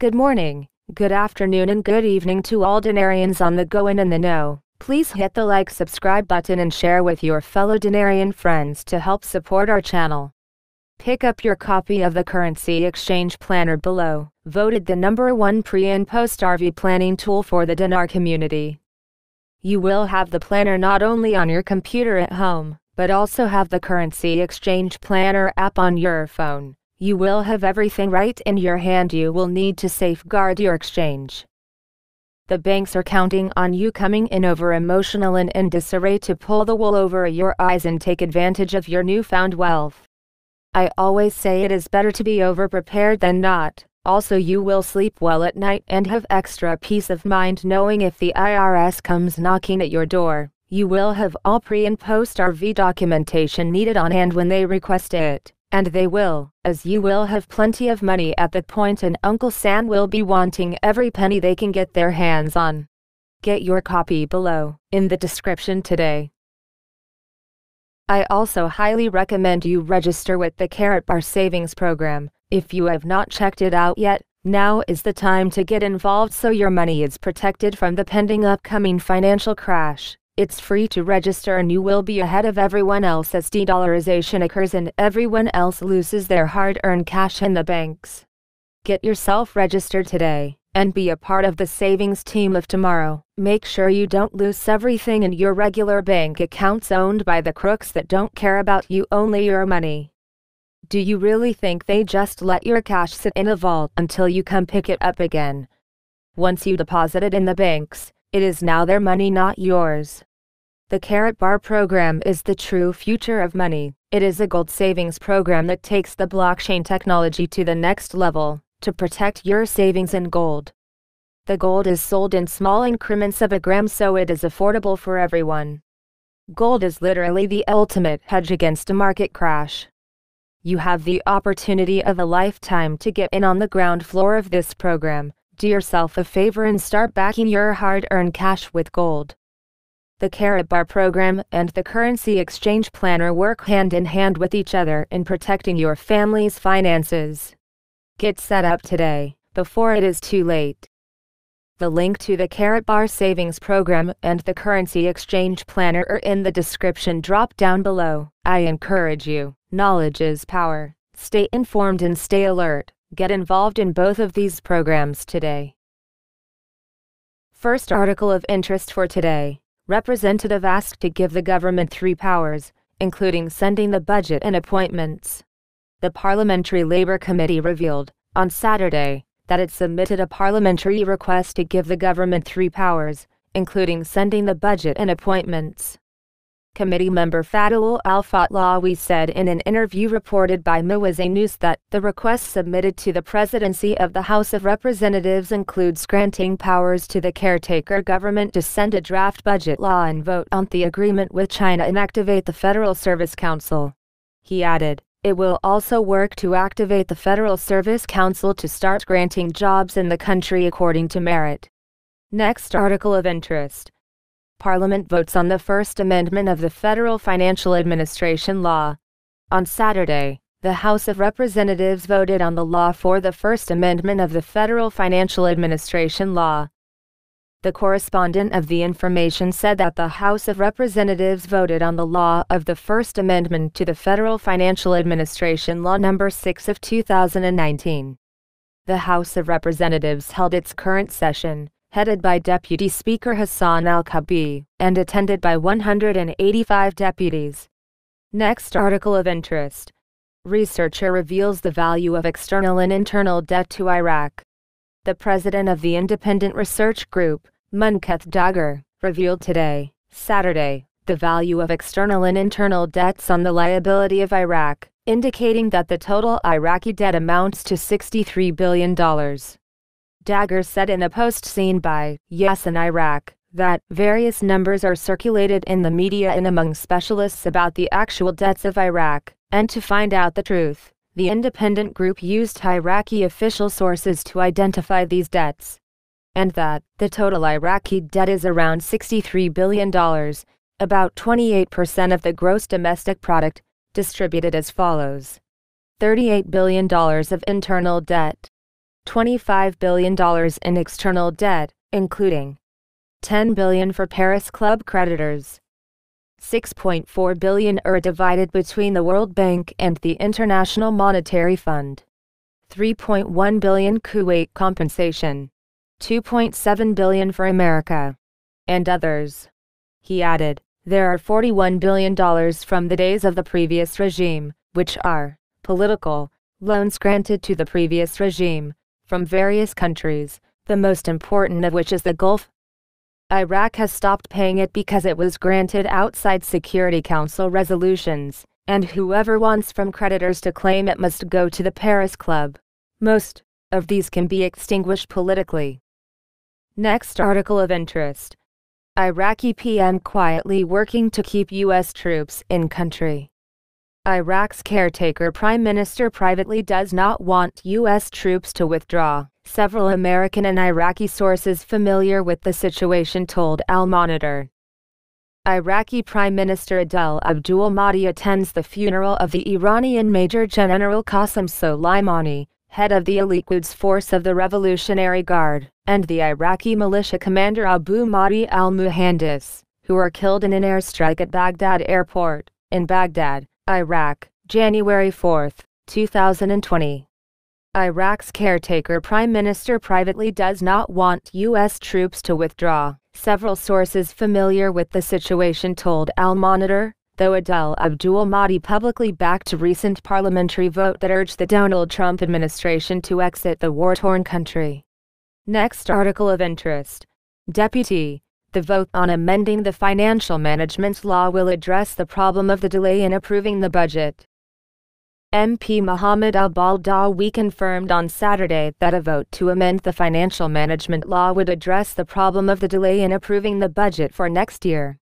Good morning, good afternoon, and good evening to all Dinarians on the go and in the know. Please hit the like subscribe button and share with your fellow Dinarian friends to help support our channel. Pick up your copy of the Currency Exchange Planner below, voted the number one pre and post RV planning tool for the Dinar community. You will have the planner not only on your computer at home, but also have the Currency Exchange Planner app on your phone. You will have everything right in your hand you will need to safeguard your exchange. The banks are counting on you coming in over emotional and in disarray to pull the wool over your eyes and take advantage of your newfound wealth. I always say it is better to be over prepared than not. Also, you will sleep well at night and have extra peace of mind knowing if the IRS comes knocking at your door, you will have all pre and post RV documentation needed on hand when they request it. And they will, as you will have plenty of money at that point and Uncle Sam will be wanting every penny they can get their hands on. Get your copy below, in the description today. I also highly recommend you register with the Karatbar Savings Program. If you have not checked it out yet, now is the time to get involved so your money is protected from the pending upcoming financial crash. It's free to register and you will be ahead of everyone else as de-dollarization occurs and everyone else loses their hard-earned cash in the banks. Get yourself registered today and be a part of the savings team of tomorrow. Make sure you don't lose everything in your regular bank accounts owned by the crooks that don't care about you only your money. Do you really think they just let your cash sit in a vault until you come pick it up again? Once you deposit it in the banks, it is now their money not yours. The Carrot Karatbar program is the true future of money. It is a gold savings program that takes the blockchain technology to the next level to protect your savings in gold. The gold is sold in small increments of a gram so it is affordable for everyone. Gold is literally the ultimate hedge against a market crash. You have the opportunity of a lifetime to get in on the ground floor of this program. Do yourself a favor and start backing your hard earned cash with gold. The Karatbar program and the Currency Exchange Planner work hand in hand with each other in protecting your family's finances. Get set up today, before it is too late. The link to the Karatbar Savings Program and the Currency Exchange Planner are in the description drop down below. I encourage you, knowledge is power. Stay informed and stay alert. Get involved in both of these programs today. First article of interest for today representative asked to give the government three powers, including sending the budget and appointments. The Parliamentary Labour Committee revealed, on Saturday, that it submitted a parliamentary request to give the government three powers, including sending the budget and appointments. Committee member Fadil Al-Fatlawi said in an interview reported by Mawazeh News that the request submitted to the presidency of the House of Representatives includes granting powers to the caretaker government to send a draft budget law and vote on the agreement with China and activate the Federal Service Council. He added, it will also work to activate the Federal Service Council to start granting jobs in the country according to merit. Next article of interest. Parliament votes on the First Amendment of the Federal Financial Administration Law. On Saturday, the House of Representatives voted on the law for the First Amendment of the Federal Financial Administration Law. The correspondent of the information said that the House of Representatives voted on the law of the First Amendment to the Federal Financial Administration Law No. 6 of 2019. The House of Representatives held its current session headed by Deputy Speaker Hassan Al-Kabi, and attended by 185 deputies. Next article of interest. Researcher reveals the value of external and internal debt to Iraq. The president of the independent research group, Munketh Dagher, revealed today, Saturday, the value of external and internal debts on the liability of Iraq, indicating that the total Iraqi debt amounts to $63 billion. Dagher said in a post seen by Yes in Iraq that various numbers are circulated in the media and among specialists about the actual debts of Iraq, and to find out the truth, the independent group used Iraqi official sources to identify these debts. And that the total Iraqi debt is around $63 billion, about 28% of the gross domestic product, distributed as follows $38 billion of internal debt, $25 billion in external debt, including 10 billion for Paris Club creditors. 6.4 billion are divided between the World Bank and the International Monetary Fund. 3.1 billion Kuwait compensation. 2.7 billion for America. And others. He added, there are $41 billion from the days of the previous regime, which are political loans granted to the previous regime from various countries, the most important of which is the Gulf Iraq has stopped paying it because it was granted outside Security Council resolutions, and whoever wants from creditors to claim it must go to the Paris Club. Most of these can be extinguished politically. Next article of interest. Iraqi PM quietly working to keep U.S. troops in country. Iraq's caretaker prime minister privately does not want U.S. troops to withdraw. Several American and Iraqi sources familiar with the situation told Al Monitor. Iraqi Prime Minister Adel Abdul Mahdi attends the funeral of the Iranian Major General Qasem Soleimani, head of the elite Quds force of the Revolutionary Guard, and the Iraqi militia commander Abu Mahdi al-Muhandis, who were killed in an airstrike at Baghdad airport, in Baghdad, Iraq, January 4, 2020. Iraq's caretaker prime minister privately does not want U.S. troops to withdraw. Several sources familiar with the situation told Al Monitor, though Adel Abdul Mahdi publicly backed a recent parliamentary vote that urged the Donald Trump administration to exit the war-torn country. Next article of interest. Deputy the vote on amending the financial management law will address the problem of the delay in approving the budget. MP Mohammed al-Baldawi confirmed on Saturday that a vote to amend the financial management law would address the problem of the delay in approving the budget for next year.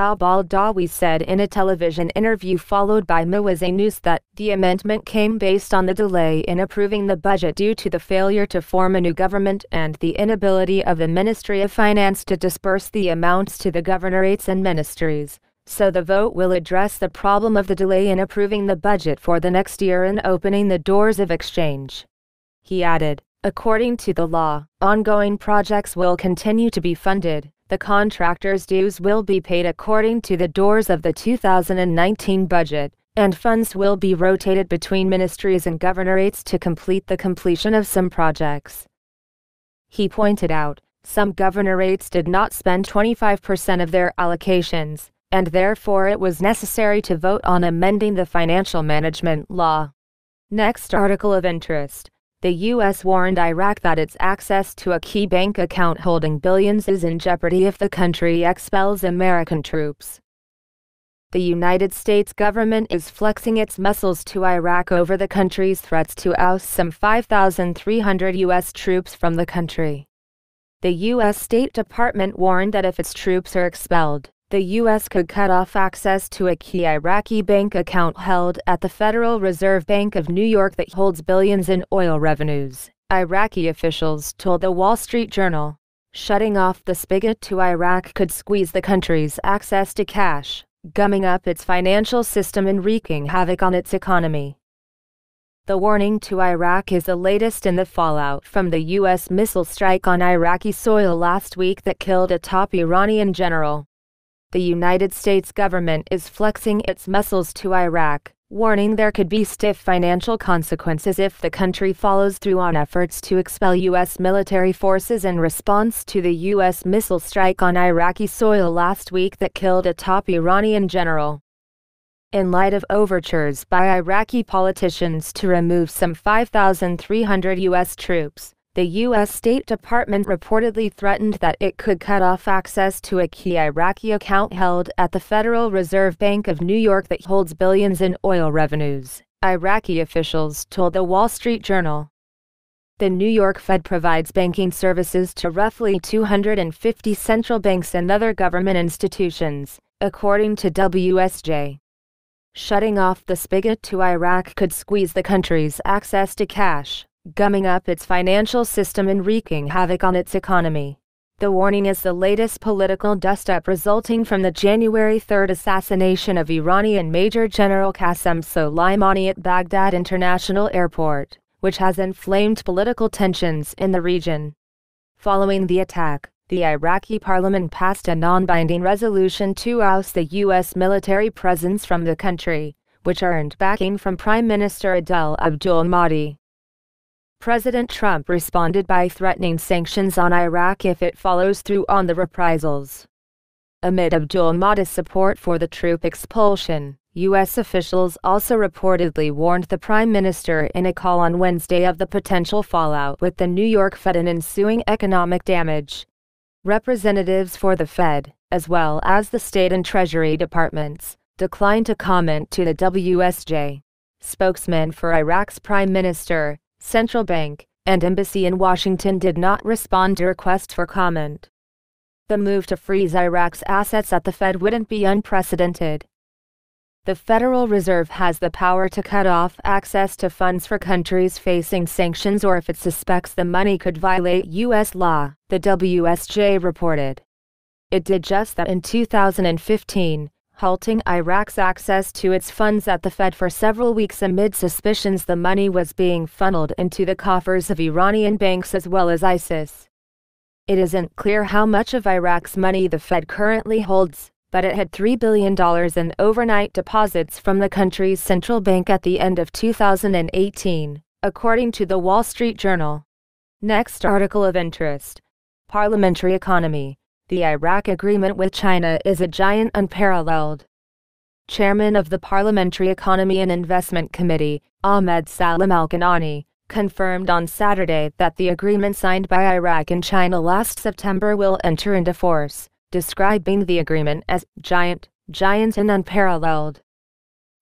Al-Baldawi said in a television interview followed by Mawazeh News that the amendment came based on the delay in approving the budget due to the failure to form a new government and the inability of the Ministry of Finance to disperse the amounts to the governorates and ministries. So the vote will address the problem of the delay in approving the budget for the next year and opening the doors of exchange. He added, according to the law, ongoing projects will continue to be funded, the contractor's dues will be paid according to the doors of the 2019 budget, and funds will be rotated between ministries and governorates to complete the completion of some projects. He pointed out, some governorates did not spend 25% of their allocations, and therefore it was necessary to vote on amending the financial management law. Next article of interest the U.S. warned Iraq that its access to a key bank account holding billions is in jeopardy if the country expels American troops. The United States government is flexing its muscles to Iraq over the country's threats to oust some 5,300 U.S. troops from the country. The U.S. State Department warned that if its troops are expelled, the U.S. could cut off access to a key Iraqi bank account held at the Federal Reserve Bank of New York that holds billions in oil revenues, Iraqi officials told the Wall Street Journal. Shutting off the spigot to Iraq could squeeze the country's access to cash, gumming up its financial system and wreaking havoc on its economy. The warning to Iraq is the latest in the fallout from the U.S. missile strike on Iraqi soil last week that killed a top Iranian general the United States government is flexing its muscles to Iraq, warning there could be stiff financial consequences if the country follows through on efforts to expel U.S. military forces in response to the U.S. missile strike on Iraqi soil last week that killed a top Iranian general. In light of overtures by Iraqi politicians to remove some 5,300 U.S. troops, the U.S. State Department reportedly threatened that it could cut off access to a key Iraqi account held at the Federal Reserve Bank of New York that holds billions in oil revenues, Iraqi officials told the Wall Street Journal. The New York Fed provides banking services to roughly 250 central banks and other government institutions, according to WSJ. Shutting off the spigot to Iraq could squeeze the country's access to cash, gumming up its financial system and wreaking havoc on its economy. The warning is the latest political dust-up resulting from the January 3 assassination of Iranian Major General Qasem Soleimani at Baghdad International Airport, which has inflamed political tensions in the region. Following the attack, the Iraqi parliament passed a non-binding resolution to oust the U.S. military presence from the country, which earned backing from Prime Minister Adel Abdul Mahdi. President Trump responded by threatening sanctions on Iraq if it follows through on the reprisals. Amid Abdul Mahdi's support for the troop expulsion, U.S. officials also reportedly warned the Prime Minister in a call on Wednesday of the potential fallout with the New York Fed and ensuing economic damage. Representatives for the Fed, as well as the State and Treasury Departments, declined to comment to the WSJ. Spokesman for Iraq's Prime Minister, Central Bank, and Embassy in Washington did not respond to requests for comment. The move to freeze Iraq's assets at the Fed wouldn't be unprecedented. The Federal Reserve has the power to cut off access to funds for countries facing sanctions or if it suspects the money could violate U.S. law, the WSJ reported. It did just that in 2015, halting Iraq's access to its funds at the Fed for several weeks amid suspicions the money was being funneled into the coffers of Iranian banks as well as ISIS. It isn't clear how much of Iraq's money the Fed currently holds, but it had $3 billion in overnight deposits from the country's central bank at the end of 2018, according to the Wall Street Journal. Next article of interest Parliamentary Economy the Iraq agreement with China is a giant unparalleled. Chairman of the Parliamentary Economy and Investment Committee, Ahmed Salam Al-Kanani, confirmed on Saturday that the agreement signed by Iraq and China last September will enter into force, describing the agreement as giant, giant and unparalleled.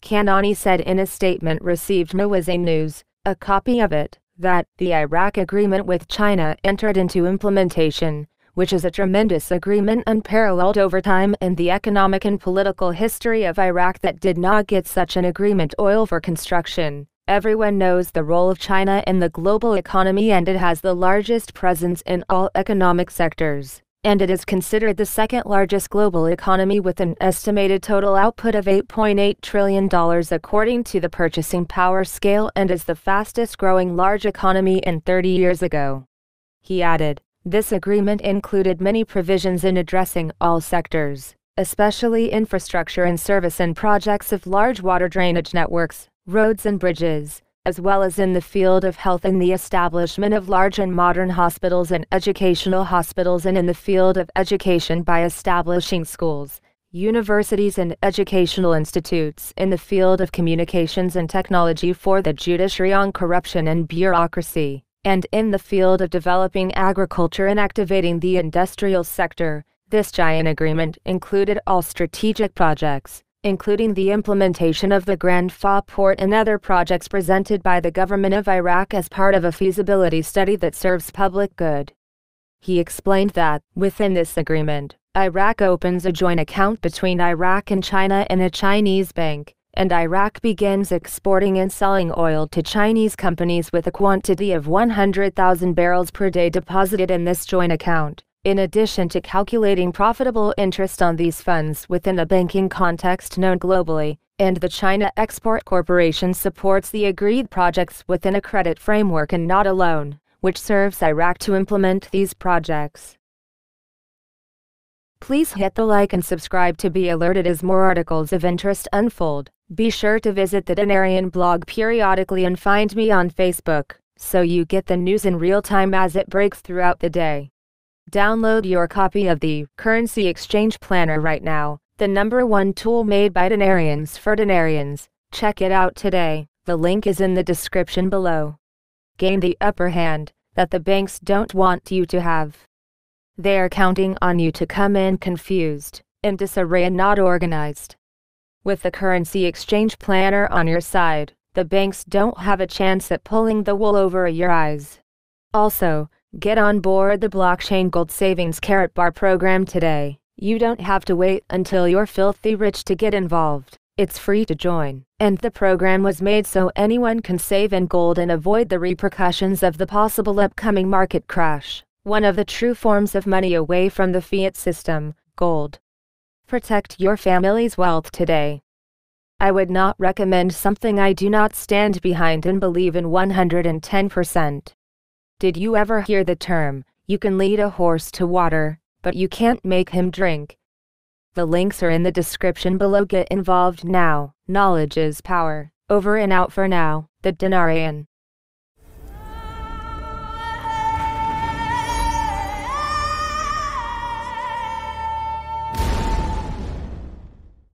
Kanani said in a statement received Newsay News, a copy of it, that the Iraq agreement with China entered into implementation, which is a tremendous agreement unparalleled over time in the economic and political history of Iraq that did not get such an agreement oil for construction. Everyone knows the role of China in the global economy and it has the largest presence in all economic sectors. And it is considered the second largest global economy with an estimated total output of $8.8 trillion according to the purchasing power scale and is the fastest growing large economy in 30 years ago. He added, this agreement included many provisions in addressing all sectors, especially infrastructure and service and projects of large water drainage networks, roads and bridges, as well as in the field of health and the establishment of large and modern hospitals and educational hospitals and in the field of education by establishing schools, universities and educational institutes in the field of communications and technology for the judiciary on corruption and bureaucracy and in the field of developing agriculture and activating the industrial sector, this giant agreement included all strategic projects, including the implementation of the Grand Faw port and other projects presented by the government of Iraq as part of a feasibility study that serves public good. He explained that, within this agreement, Iraq opens a joint account between Iraq and China in a Chinese bank, and Iraq begins exporting and selling oil to Chinese companies with a quantity of 100,000 barrels per day deposited in this joint account, in addition to calculating profitable interest on these funds within a banking context known globally, and the China Export Corporation supports the agreed projects within a credit framework and not alone, which serves Iraq to implement these projects. Please hit the like and subscribe to be alerted as more articles of interest unfold. Be sure to visit the Dinarian blog periodically and find me on Facebook, so you get the news in real time as it breaks throughout the day. Download your copy of the Currency Exchange Planner right now, the number one tool made by Dinarians for Dinarians. Check it out today, the link is in the description below. Gain the upper hand that the banks don't want you to have. They are counting on you to come in confused, in disarray and not organized. With the currency exchange planner on your side, the banks don't have a chance at pulling the wool over your eyes. Also, get on board the Blockchain Gold Savings carrot Karatbar program today. You don't have to wait until you're filthy rich to get involved. It's free to join, and the program was made so anyone can save in gold and avoid the repercussions of the possible upcoming market crash. One of the true forms of money away from the fiat system, gold. Protect your family's wealth today. I would not recommend something I do not stand behind and believe in 110%. Did you ever hear the term, you can lead a horse to water, but you can't make him drink? The links are in the description below. Get involved now. Knowledge is power. Over and out for now. The Dinarian.